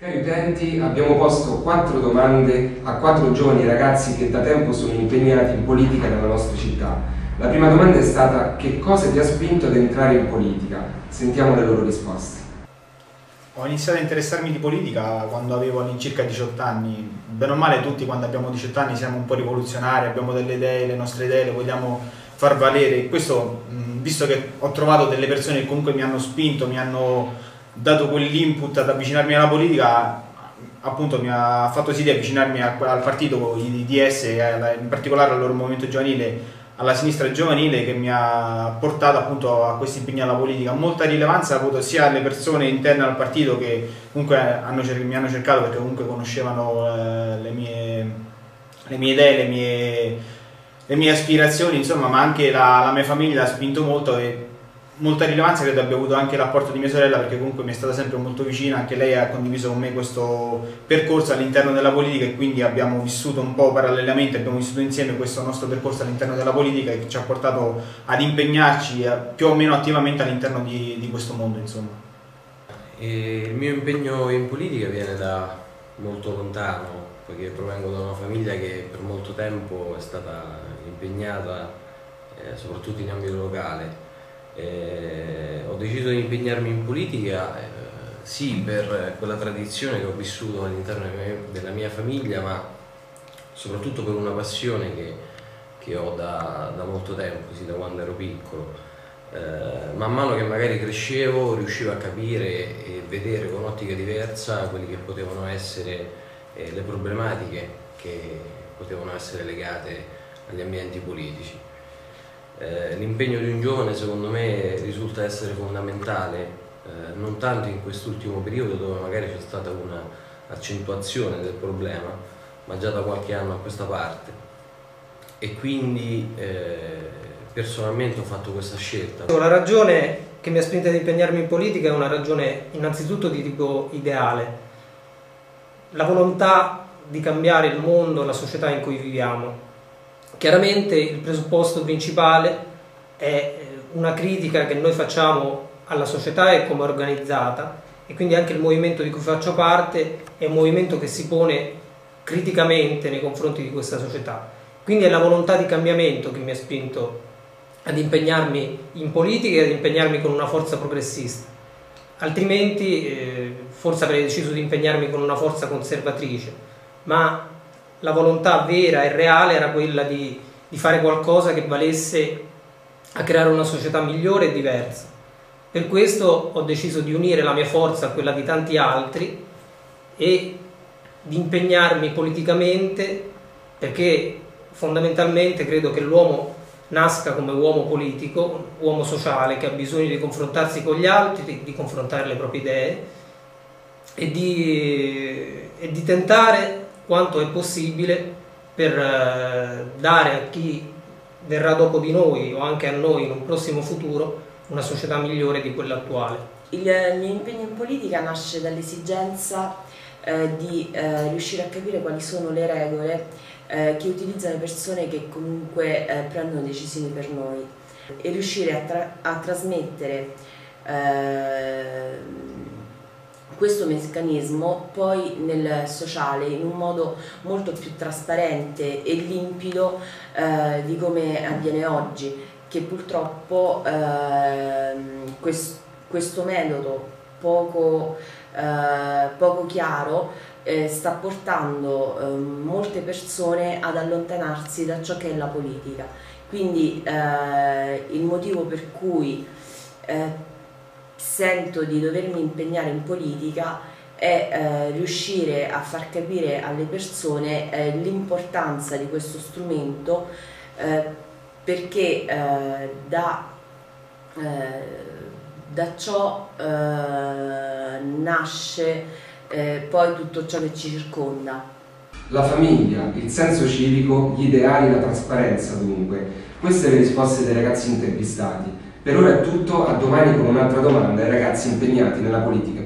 Cari utenti, abbiamo posto quattro domande a quattro giovani ragazzi che da tempo sono impegnati in politica nella nostra città. La prima domanda è stata che cosa ti ha spinto ad entrare in politica? Sentiamo le loro risposte. Ho iniziato a interessarmi di politica quando avevo all'incirca 18 anni. Bene o male tutti quando abbiamo 18 anni siamo un po' rivoluzionari, abbiamo delle idee, le nostre idee le vogliamo far valere. Questo, visto che ho trovato delle persone che comunque mi hanno spinto, mi hanno dato quell'input ad avvicinarmi alla politica, appunto mi ha fatto sì di avvicinarmi a, al partito IDS, in particolare al loro movimento giovanile, alla sinistra giovanile che mi ha portato appunto a questo impegno alla politica. Molta rilevanza ha avuto sia le persone interne al partito che comunque hanno, mi hanno cercato perché comunque conoscevano eh, le, mie, le, mie, idee, le mie, le mie aspirazioni, insomma, ma anche la, la mia famiglia ha spinto molto e molta rilevanza credo abbia avuto anche l'apporto di mia sorella perché comunque mi è stata sempre molto vicina, anche lei ha condiviso con me questo percorso all'interno della politica e quindi abbiamo vissuto un po' parallelamente, abbiamo vissuto insieme questo nostro percorso all'interno della politica che ci ha portato ad impegnarci eh, più o meno attivamente all'interno di, di questo mondo. Insomma. il mio impegno in politica viene da molto lontano, perché provengo da una famiglia che per molto tempo è stata impegnata eh, soprattutto in ambito locale eh, ho deciso di impegnarmi in politica eh, sì per quella tradizione che ho vissuto all'interno della mia famiglia, ma soprattutto per una passione che, che ho da, da, molto tempo, sì, da quando ero piccolo. Eh, man mano che magari crescevo riuscivo a capire e vedere con ottica diversa quelle che potevano essere eh, le problematiche che potevano essere legate agli ambienti politici. Eh, l'impegno di un giovane secondo me risulta essere fondamentale, eh, non tanto in quest'ultimo periodo dove magari c'è stata una accentuazione del problema, ma già da qualche anno a questa parte. E quindi eh, personalmente ho fatto questa scelta. La ragione che mi ha spinto ad impegnarmi in politica è una ragione innanzitutto di tipo ideale, la volontà di cambiare il mondo, la società in cui viviamo Chiaramente il presupposto principale è eh, una critica che noi facciamo alla società e come è organizzata e quindi anche il movimento di cui faccio parte è un movimento che si pone criticamente nei confronti di questa società. Quindi è la volontà di cambiamento che mi ha spinto ad impegnarmi in politica e ad impegnarmi con una forza progressista. Altrimenti eh, forse avrei deciso di impegnarmi con una forza conservatrice, ma la volontà vera e reale era quella di, di fare qualcosa che valesse a creare una società migliore e diversa. Per questo ho deciso di unire la mia forza a quella di tanti altri e di impegnarmi politicamente perché fondamentalmente credo che l'uomo nasca come uomo politico, uomo sociale che ha bisogno di confrontarsi con gli altri, di, confrontare le proprie idee e di, e di tentare quanto è possibile per eh, dare a chi verrà dopo di noi o anche a noi in un prossimo futuro una società migliore di quella attuale. Il mio impegno in politica nasce dall'esigenza eh, di eh, riuscire a capire quali sono le regole eh, che utilizzano le persone che comunque eh, prendono decisioni per noi e riuscire a, tra a trasmettere eh, questo meccanismo poi nel sociale in un modo molto più trasparente e limpido eh, di come avviene oggi, che purtroppo eh, quest questo metodo poco, eh, poco chiaro eh, sta portando ehm, molte persone ad allontanarsi da ciò che è la politica. Quindi eh, il motivo per cui eh, sento di dovermi impegnare in politica è eh, riuscire a far capire alle persone eh, l'importanza di questo strumento eh, perché eh, da, eh, da, ciò eh, nasce poi tutto ciò che ci circonda. La famiglia, il senso civico, gli ideali, la trasparenza dunque. Queste le risposte dei ragazzi intervistati. Per ora è tutto, a domani con un'altra domanda ai ragazzi impegnati nella politica